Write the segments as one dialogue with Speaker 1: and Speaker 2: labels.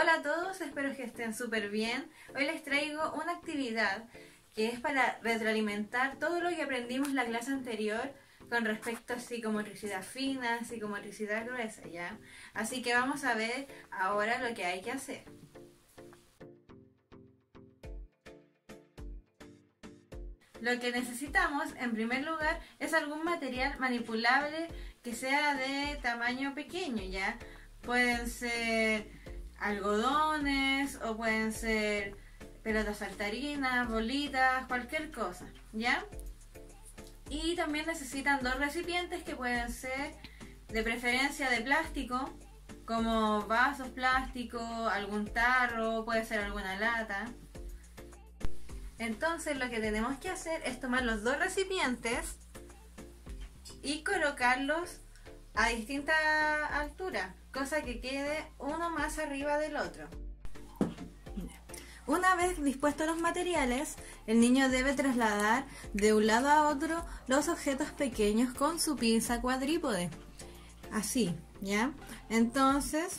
Speaker 1: Hola a todos, espero que estén súper bien. Hoy les traigo una actividad que es para retroalimentar todo lo que aprendimos en la clase anterior con respecto a psicomotricidad fina, psicomotricidad gruesa, ¿ya? Así que vamos a ver ahora lo que hay que hacer. Lo que necesitamos, en primer lugar, es algún material manipulable que sea de tamaño pequeño, ¿ya? Pueden ser algodones o pueden ser pelotas saltarinas, bolitas, cualquier cosa, ¿ya? Y también necesitan dos recipientes que pueden ser de preferencia de plástico, como vasos plásticos, algún tarro, puede ser alguna lata. Entonces lo que tenemos que hacer es tomar los dos recipientes y colocarlos a distinta altura, cosa que quede uno más arriba del otro. Una vez dispuestos los materiales, el niño debe trasladar de un lado a otro los objetos pequeños con su pinza cuadrípode. Así, ¿ya? Entonces,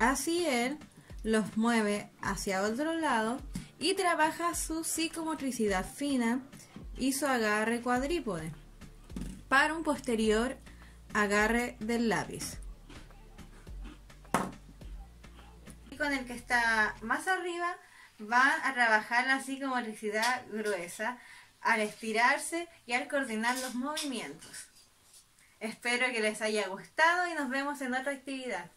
Speaker 1: así él los mueve hacia otro lado y trabaja su psicomotricidad fina y su agarre cuadrípode para un posterior agarre del lápiz. Y con el que está más arriba va a trabajar la psicomotricidad gruesa al estirarse y al coordinar los movimientos. Espero que les haya gustado y nos vemos en otra actividad.